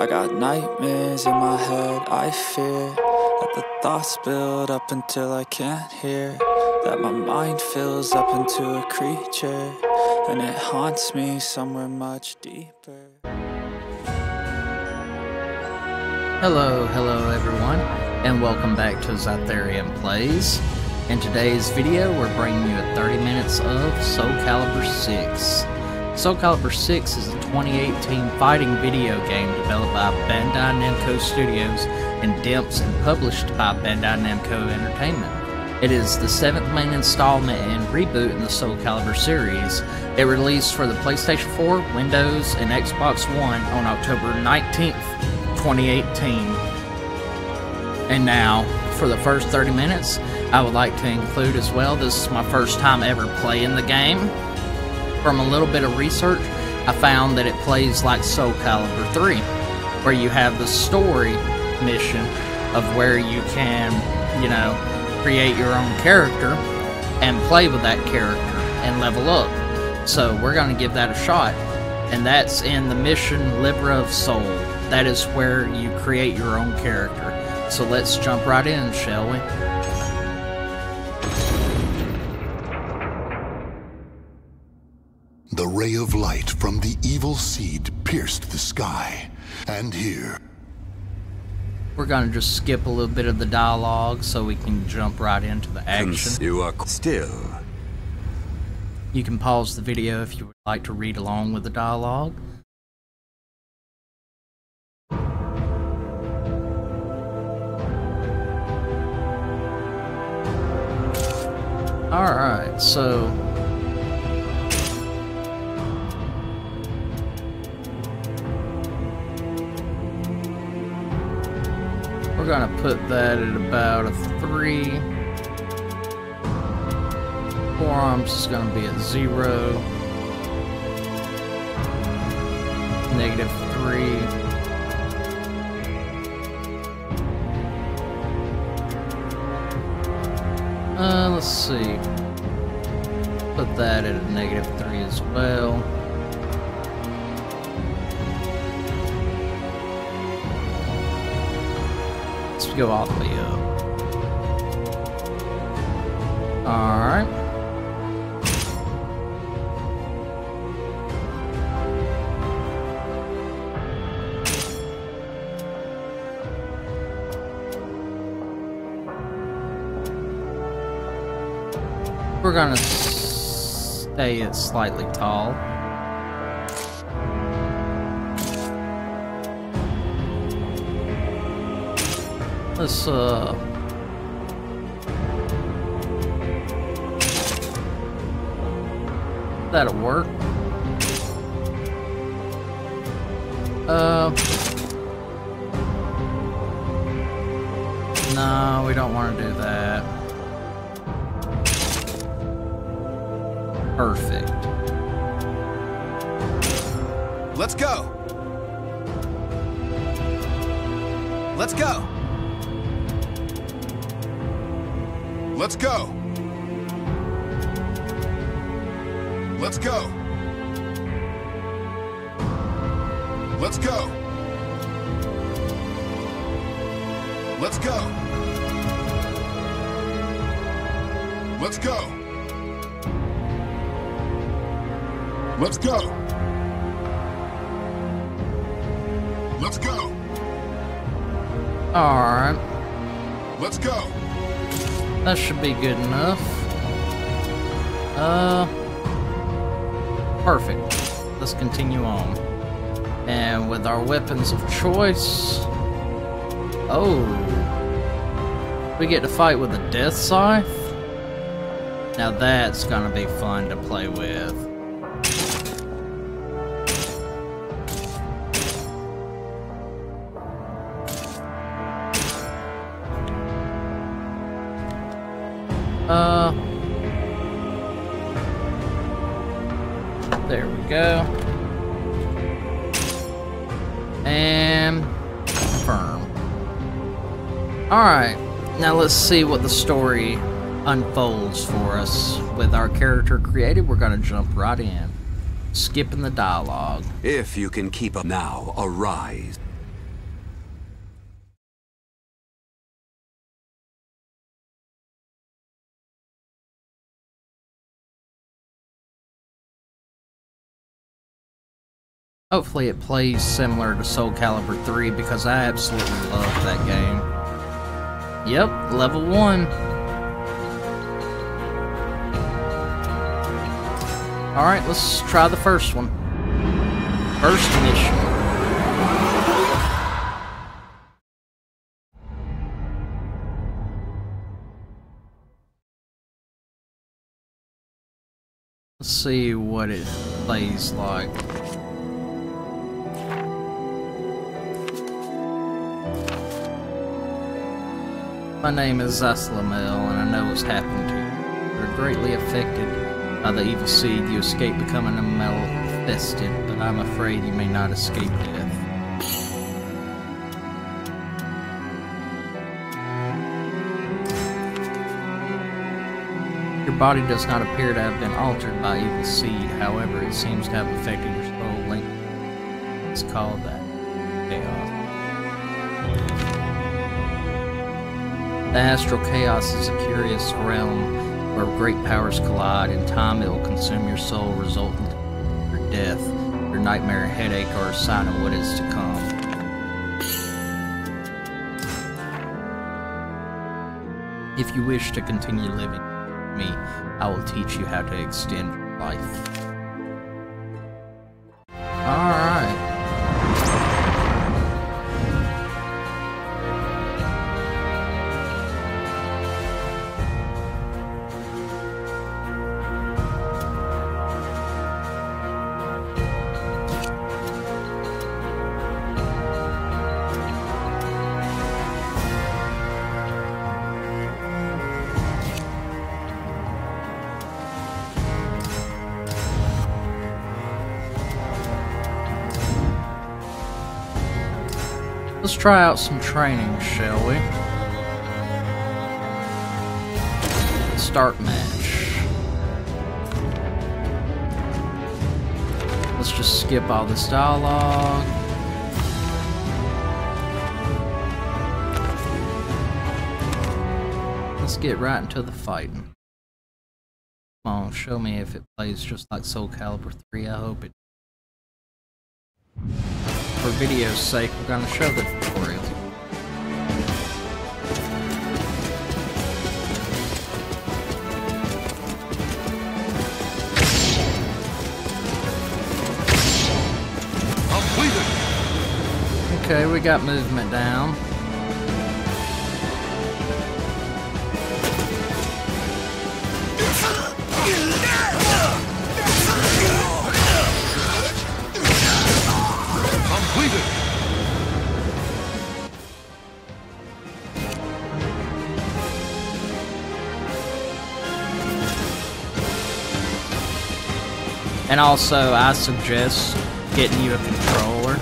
I got nightmares in my head, I fear That the thoughts build up until I can't hear That my mind fills up into a creature And it haunts me somewhere much deeper Hello, hello everyone, and welcome back to Xytharian Plays. In today's video, we're bringing you 30 minutes of Soul Calibur 6. Soul Calibur 6 is a 2018 fighting video game developed by Bandai Namco Studios and DIMPS and published by Bandai Namco Entertainment. It is the seventh main installment and reboot in the Soul Calibur series. It released for the PlayStation 4, Windows, and Xbox One on October 19th, 2018. And now, for the first 30 minutes, I would like to include as well, this is my first time ever playing the game. From a little bit of research, I found that it plays like Soul Calibur 3, where you have the story mission of where you can, you know, create your own character and play with that character and level up. So we're going to give that a shot. And that's in the mission Libra of Soul. That is where you create your own character. So let's jump right in, shall we? Ray of light from the evil seed pierced the sky, and here, We're going to just skip a little bit of the dialogue so we can jump right into the action. You are still. You can pause the video if you would like to read along with the dialogue. Alright, so. We're gonna put that at about a 3. Forearms is gonna be at 0. Negative 3. Uh, let's see. Put that at a negative 3 as well. Let's go all the way up. Alright. We're gonna stay slightly tall. Uh... That'll work. Uh... No, we don't want to do that. Perfect. Let's go. Let's go. Let's go. Let's go. Let's go. Let's go. Let's go. Let's go. Let's go. Alright. Let's go. That should be good enough. Uh, perfect. Let's continue on. And with our weapons of choice, oh, we get to fight with a death scythe. Now that's gonna be fun to play with. let's see what the story unfolds for us. With our character created, we're going to jump right in, skipping the dialogue. If you can keep up now, arise. Hopefully it plays similar to Soul Calibur 3 because I absolutely love that game. Yep, level 1. Alright, let's try the first one. First mission. Let's see what it plays like. My name is Zasalamel, and I know what's happened to you. You're greatly affected by the evil seed. You escaped becoming a infested, but I'm afraid you may not escape death. Your body does not appear to have been altered by evil seed, however, it seems to have affected your soul link. It's called that. Chaos. The astral chaos is a curious realm where great powers collide. In time, it will consume your soul, resulting in your death. Your nightmare headache or a sign of what is to come. If you wish to continue living me, I will teach you how to extend your life. Let's try out some training, shall we? Start match. Let's just skip all this dialogue. Let's get right into the fighting. Come on, show me if it plays just like Soul Calibur 3. I hope it for video's sake, we're going to show the tutorial. Okay, we got movement down. And also, I suggest getting you a controller.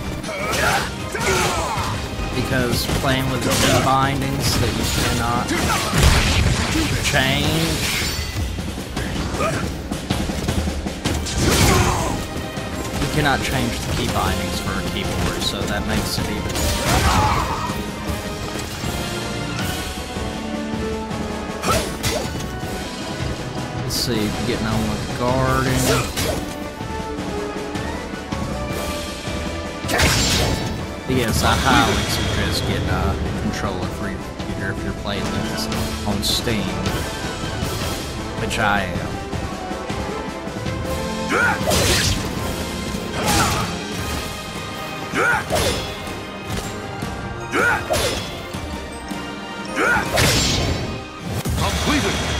Because playing with the bindings that you cannot change. You cannot change the key bindings for a keyboard, so that makes it even Let's see, getting on with guarding. Yes, I highly suggest getting a controller for your computer if you're playing this on Steam, which I am. Completed.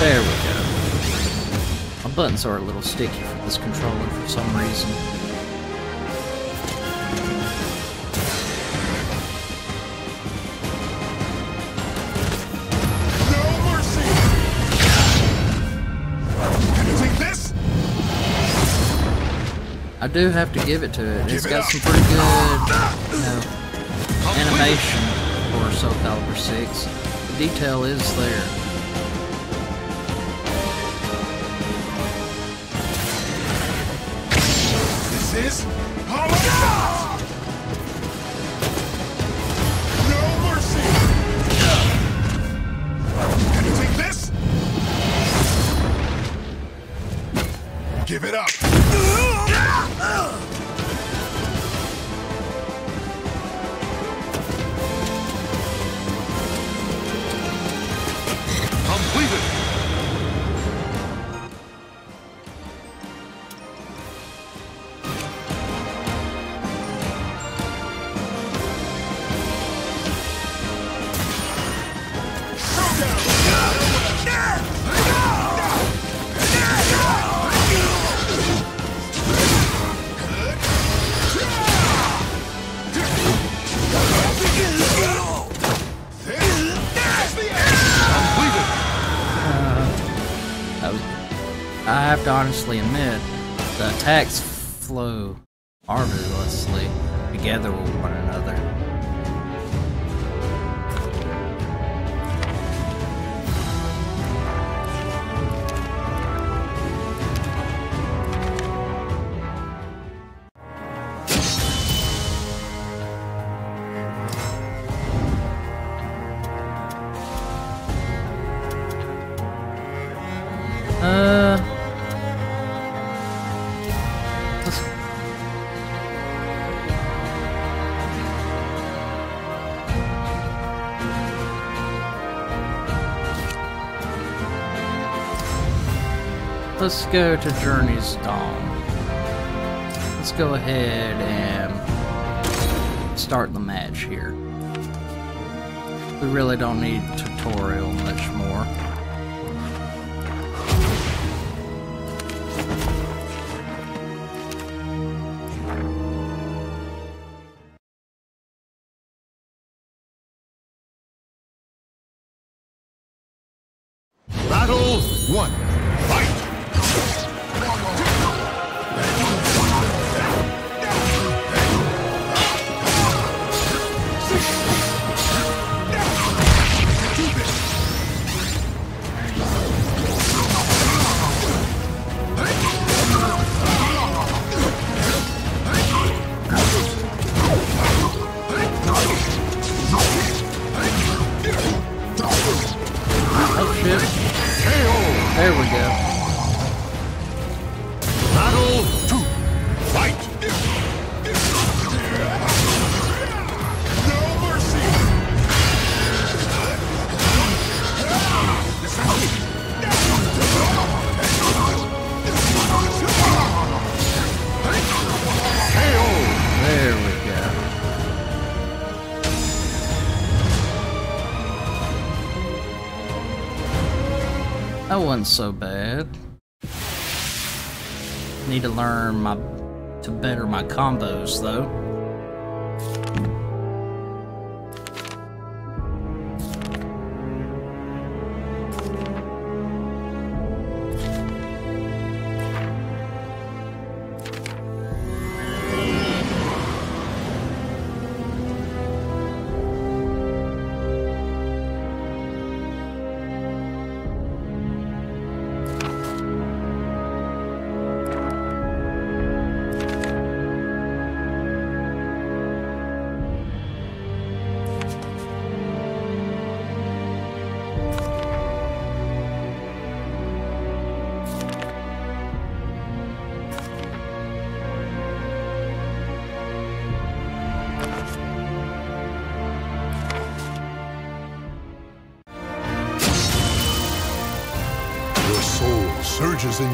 There we go. My buttons are a little sticky for this controller for some reason. Do have to give it to it. It's got some pretty good, you know, animation for Soul Calibur 6. The detail is there. This is Shot! No mercy! Can you take this? Give it up! Completed! Have to honestly admit, the attacks flow marvelously together with one another. Let's go to Journey's Dawn. Let's go ahead and start the match here. We really don't need tutorial much more. So bad. Need to learn my to better my combos though.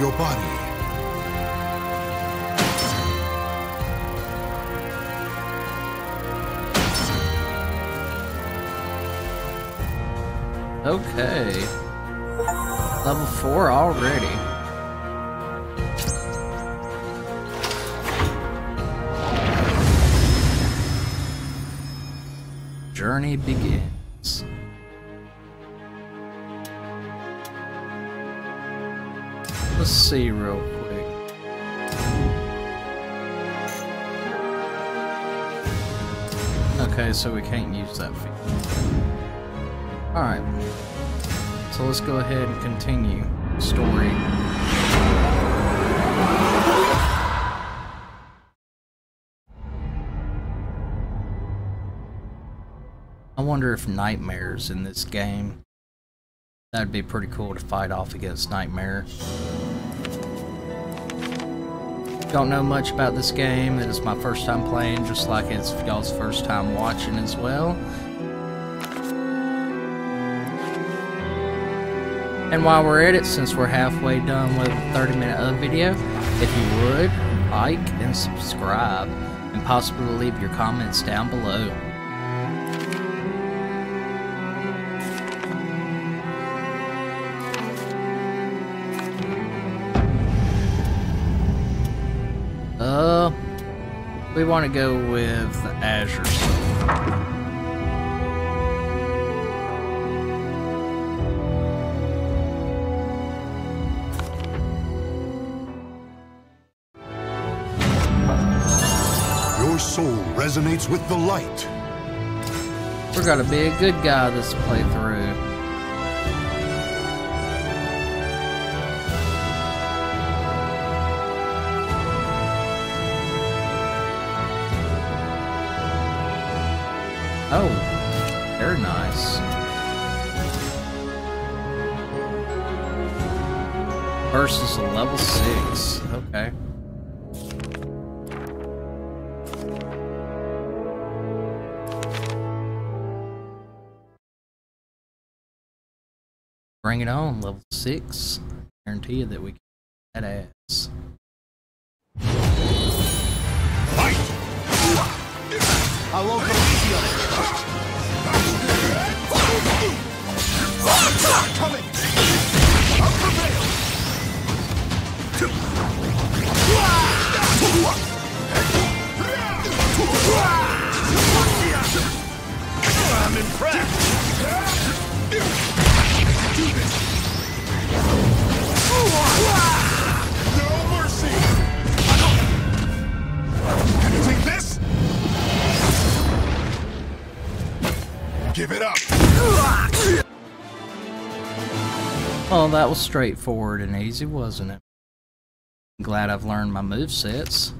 Your body. Okay. Level 4 already. Journey begins. See real quick. Okay, so we can't use that. Alright. So let's go ahead and continue story. I wonder if Nightmare's in this game. That'd be pretty cool to fight off against Nightmare. Don't know much about this game. It is my first time playing, just like it's y'all's first time watching as well. And while we're at it, since we're halfway done with a 30 minute of video, if you would, like and subscribe, and possibly leave your comments down below. We want to go with Azure. Your soul resonates with the light. We're gonna be a good guy this playthrough. Oh, very nice. Versus a level 6. Okay. Bring it on, level 6. Guarantee you that we can that ass. Fight! I I'm impressed! No mercy! Can you take this? Give it up! Oh, that was straightforward and easy, wasn't it? Glad I've learned my move sets.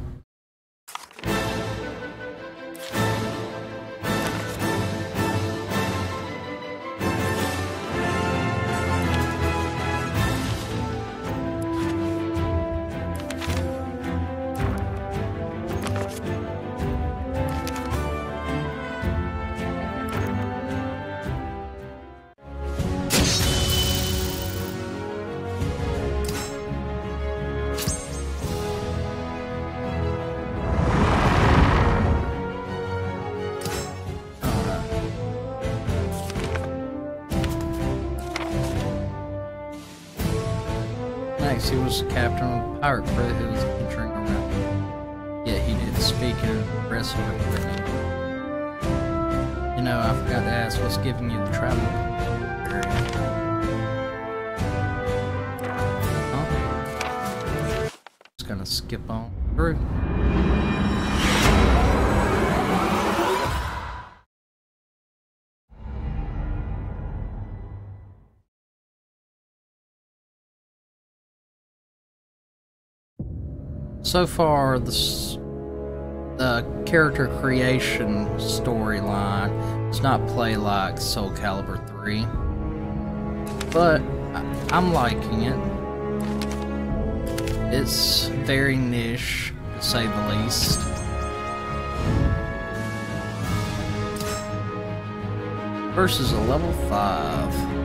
Captain of the pirate crew who was adventuring around. Yet he didn't speak in aggressive equipment. You know, I forgot to ask what's giving you the travel. Huh? Just gonna skip on through. So far, the, the character creation storyline does not play like Soul Calibur 3, but I- I'm liking it. It's very niche, to say the least. Versus a level 5.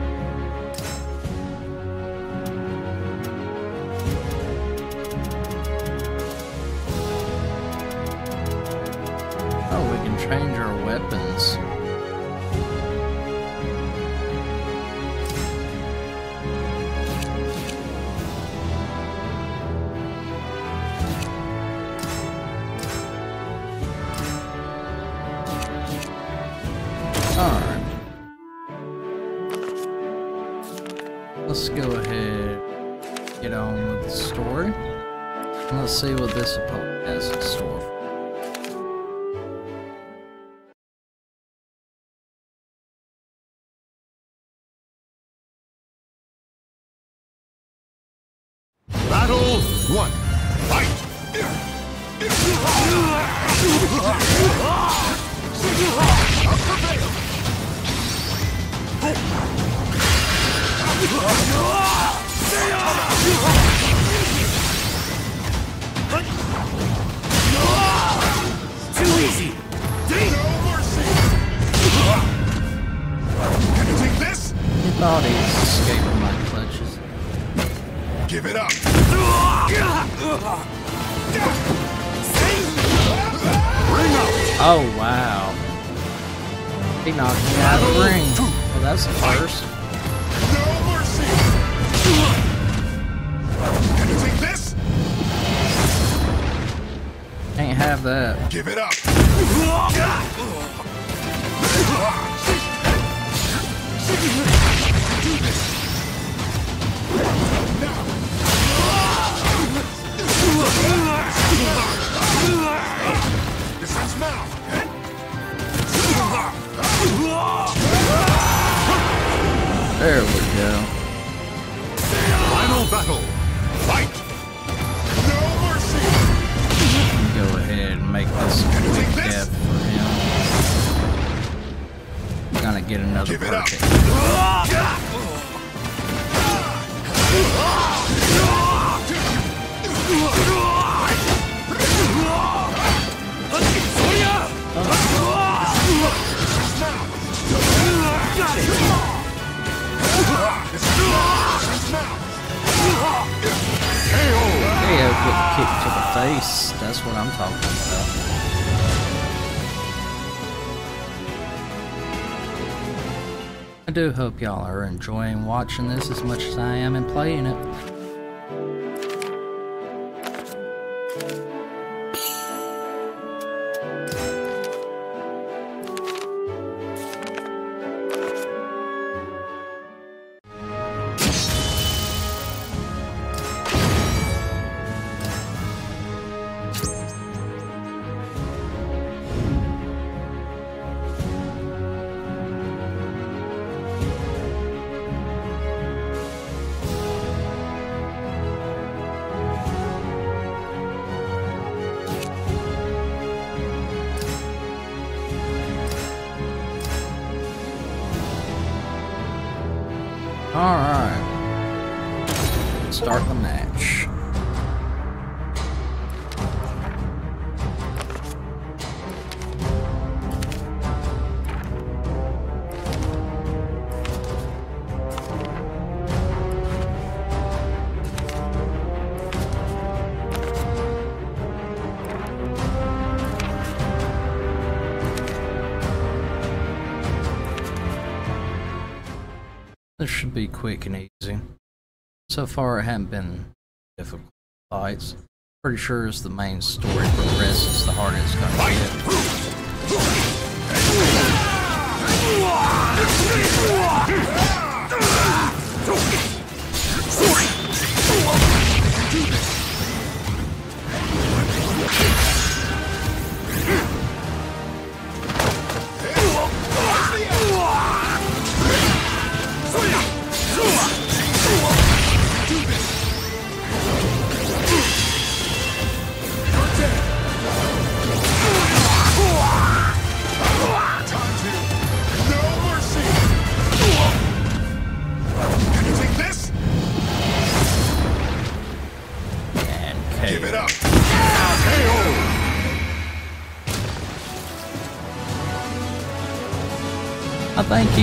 See what this opponent has in store. He was escaping my clutches. Give it up! Oh, wow. He knocked me out of the ring. Well, that's the first. No mercy! Can you take this? Can't have that. Give it up! Now! There we go. Final battle. Fight! No mercy! Go ahead and make this quick death for him. Gonna get another Give perfect. KO with a kick to the face. That's what I'm talking about. I do hope y'all are enjoying watching this as much as I am and playing it. Start the match. This should be quick and easy. So far, it hasn't been difficult fights. Pretty sure as the main story progresses, the harder it's gonna get.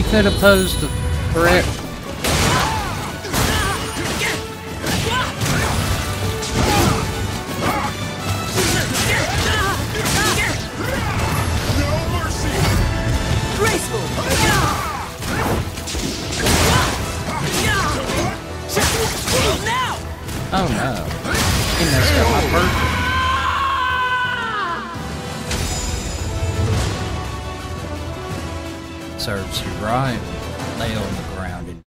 I think he could have posed a threat. Oh no. He messed up my perfect. Serves you right. Lay on the ground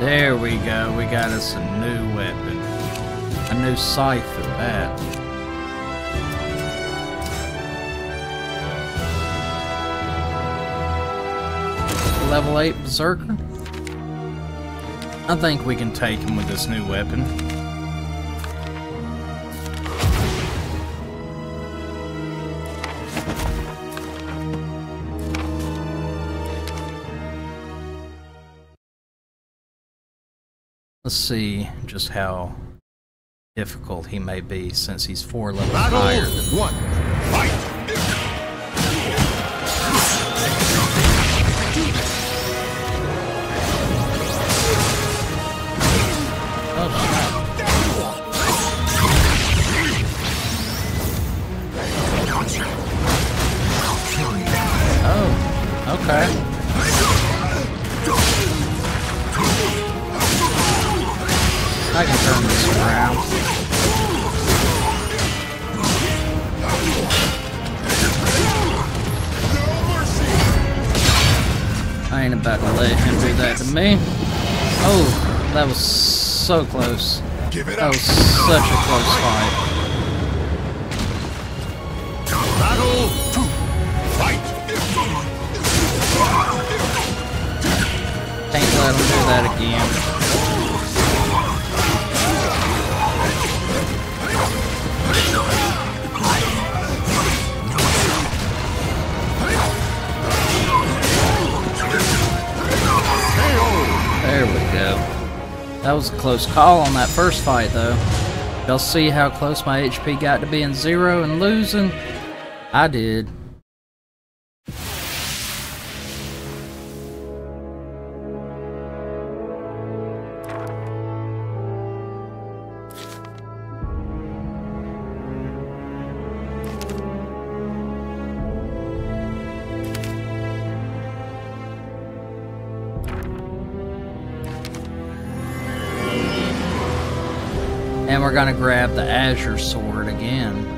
There we go. We got us a new weapon. A new scythe at that. Level 8 Berserker. I think we can take him with this new weapon. Let's see just how difficult he may be since he's four levels Battle higher than one. Fight! Oh. Oh, okay. To me. Oh, that was so close. Give it That was such a close fight. Battle two. Fight! Can't let him do that again. That was a close call on that first fight, though. Y'all see how close my HP got to being zero and losing? I did. And we're gonna grab the Azure Sword again.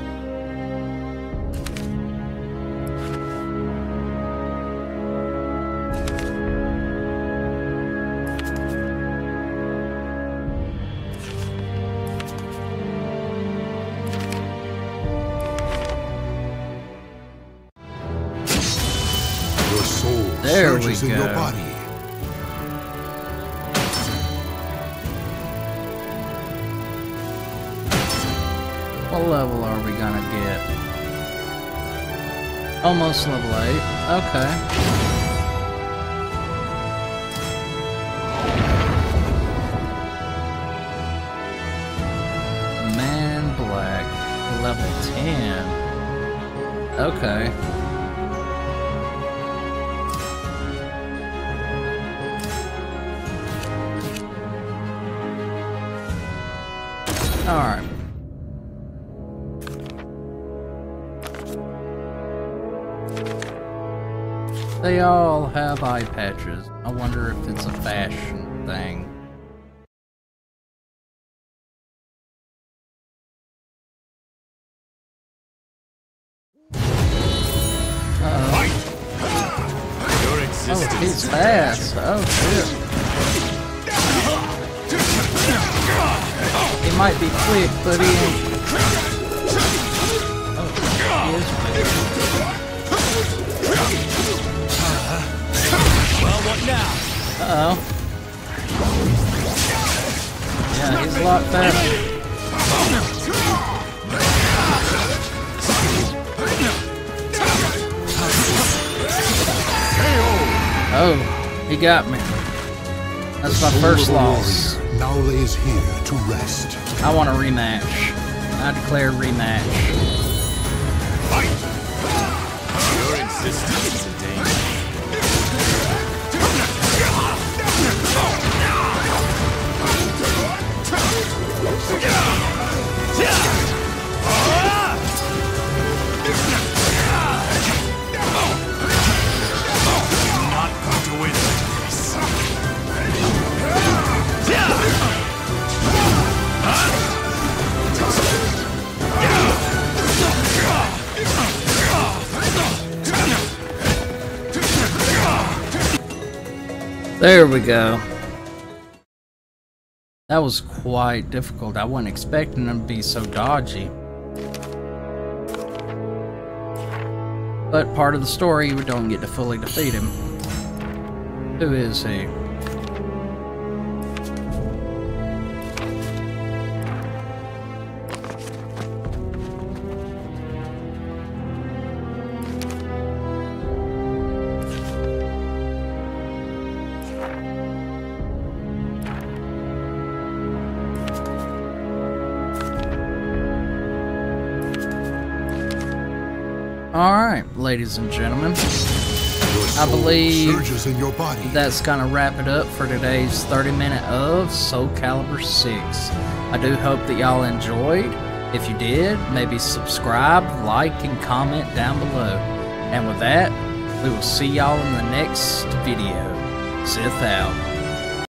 Almost level 8. Okay. Man Black, level 10. Okay. Alright. They all have eye patches. I wonder if it's a fashion thing. Uh oh. Yeah, he's a lot faster. Oh, he got me. That's my first loss. warrior now lays here to rest. I want a rematch. I declare rematch. Fight! Your existence There we go. That was quite difficult. I wasn't expecting him to be so dodgy. But part of the story, we don't get to fully defeat him. Who is he? Ladies and gentlemen. I believe in your body. That's gonna wrap it up for today's 30 minute of Soul Calibur 6. I do hope that y'all enjoyed. If you did, maybe subscribe, like, and comment down below. And with that, we will see y'all in the next video. Sith out.